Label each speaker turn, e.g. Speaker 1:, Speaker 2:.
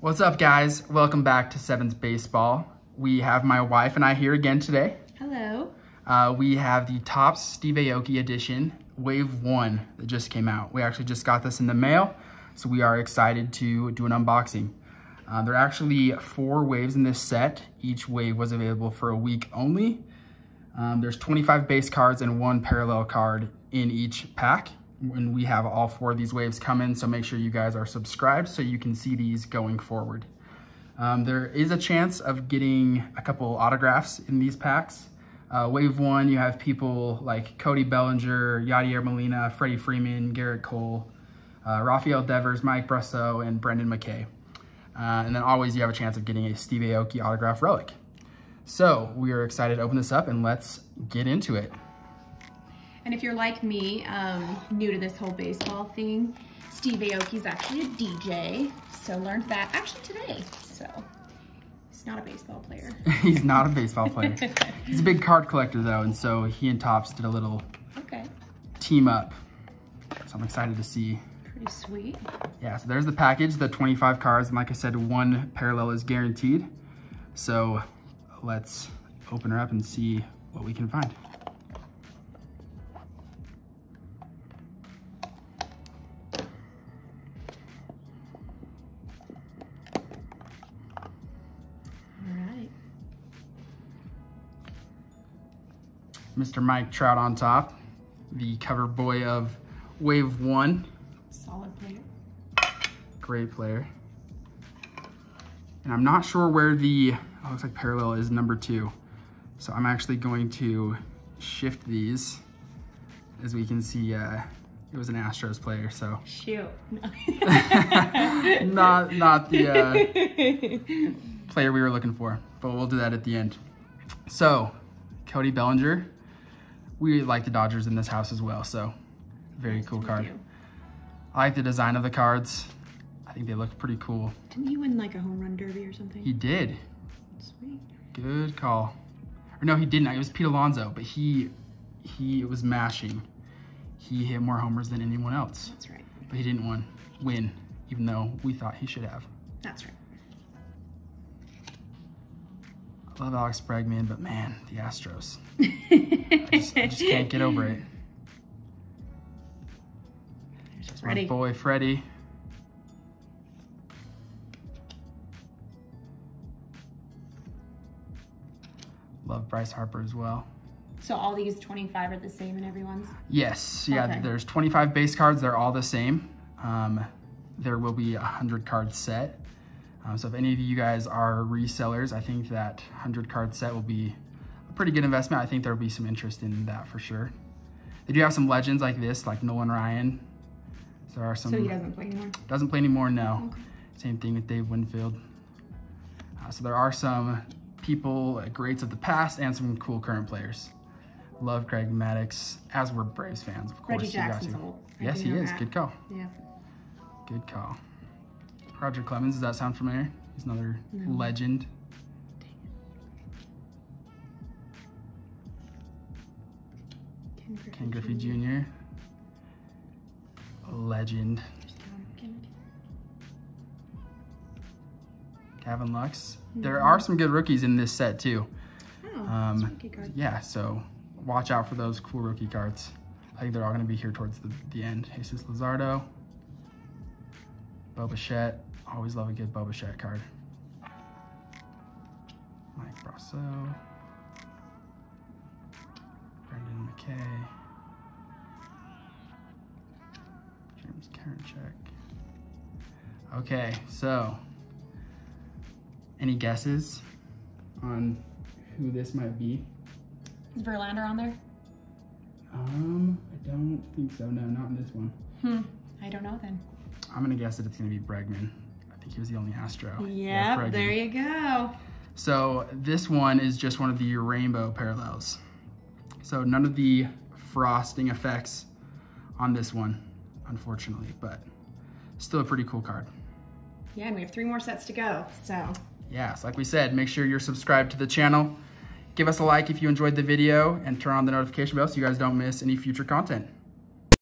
Speaker 1: What's up guys? Welcome back to Sevens Baseball. We have my wife and I here again today.
Speaker 2: Hello.
Speaker 1: Uh, we have the Topps Steve Aoki edition, Wave 1, that just came out. We actually just got this in the mail, so we are excited to do an unboxing. Uh, there are actually four waves in this set. Each wave was available for a week only. Um, there's 25 base cards and one parallel card in each pack. And we have all four of these waves coming, so make sure you guys are subscribed so you can see these going forward. Um, there is a chance of getting a couple autographs in these packs. Uh, wave one, you have people like Cody Bellinger, Yadier Molina, Freddie Freeman, Gerrit Cole, uh, Rafael Devers, Mike Brosseau, and Brendan McKay. Uh, and then always you have a chance of getting a Steve Aoki autograph relic. So we are excited to open this up and let's get into it.
Speaker 2: And if you're like me, um, new to this whole baseball thing, Steve Aoki's actually a DJ. So learned that actually today. So he's not a baseball player.
Speaker 1: he's not a baseball player. he's a big card collector though. And so he and Topps did a little
Speaker 2: okay.
Speaker 1: team up. So I'm excited to see
Speaker 2: Pretty sweet.
Speaker 1: Yeah, so there's the package, the 25 cards, and like I said, one parallel is guaranteed. So let's open her up and see what we can find. Mr. Mike Trout on top, the cover boy of Wave 1 Solid player. great player. And I'm not sure where the, oh, looks like parallel is number two. So I'm actually going to shift these. As we can see, uh, it was an Astros player, so.
Speaker 2: Shoot.
Speaker 1: not, not the uh, player we were looking for, but we'll do that at the end. So, Cody Bellinger. We like the Dodgers in this house as well, so very cool card. I like the design of the cards I think they look pretty cool.
Speaker 2: Didn't he win like a home run derby or something?
Speaker 1: He did.
Speaker 2: Sweet.
Speaker 1: Good call. Or no, he didn't. It was Pete Alonso, but he he was mashing. He hit more homers than anyone else.
Speaker 2: That's right.
Speaker 1: But he didn't win, win, even though we thought he should have.
Speaker 2: That's right.
Speaker 1: Love Alex Bregman, but man, the Astros. I, just, I, just, can't get over it.
Speaker 2: My
Speaker 1: boy Freddie. Love Bryce Harper as well.
Speaker 2: So all these 25 are the same in everyone's?
Speaker 1: Yes. Yeah, okay. there's 25 base cards. They're all the same. Um, there will be a 100 card set. Um, so if any of you guys are resellers, I think that 100 card set will be a pretty good investment. I think there will be some interest in that for sure. They do have some legends like this, like Nolan Ryan.
Speaker 2: So there are some. So he doesn't play anymore?
Speaker 1: Doesn't play anymore, no. Okay. Same thing with Dave Winfield. Uh, so there are some people, greats of the past, and some cool current players. Love Greg Maddux, as we're Braves fans, of course.
Speaker 2: Reggie Jackson's old.
Speaker 1: Yes, he is. That. Good call.
Speaker 2: Yeah.
Speaker 1: Good call. Roger Clemens, does that sound familiar? He's another no. legend. Ken Griffey, Ken Griffey Jr. Jr. Legend. Gavin Lux. There are some good rookies in this set too.
Speaker 2: Oh, um,
Speaker 1: yeah, so watch out for those cool rookie cards. I think they're all going to be here towards the, the end. Jesus Luzardo, Bo Bichette. Always love a good Bo Bichette card. Mike Brosseau. Brendan McKay. James Karinchak. Okay, so any guesses on who this might be?
Speaker 2: Is Verlander on there?
Speaker 1: Um, I don't think so. No, not in this one.
Speaker 2: Hmm. I don't know then.
Speaker 1: I'm gonna guess that it's gonna be Bregman. I think he was the only Astro.
Speaker 2: Yeah, there you go.
Speaker 1: So this one is just one of the rainbow parallels. So none of the frosting effects on this one, unfortunately, but still a pretty cool card.
Speaker 2: Yeah, and we have three more sets to go, so
Speaker 1: yes, like we said, make sure you're subscribed to the channel. Give us a like if you enjoyed the video and turn on the notification bell so you guys don't miss any future content.